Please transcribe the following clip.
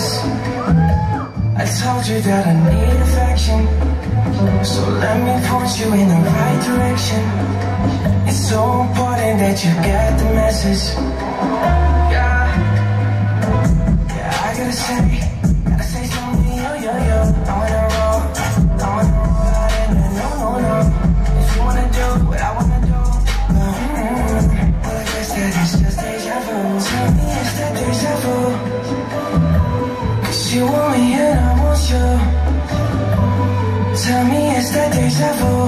this. I told you that I need affection. So let me point you in the right direction. It's so important that you get the message. Yeah, yeah I gotta say deja vu.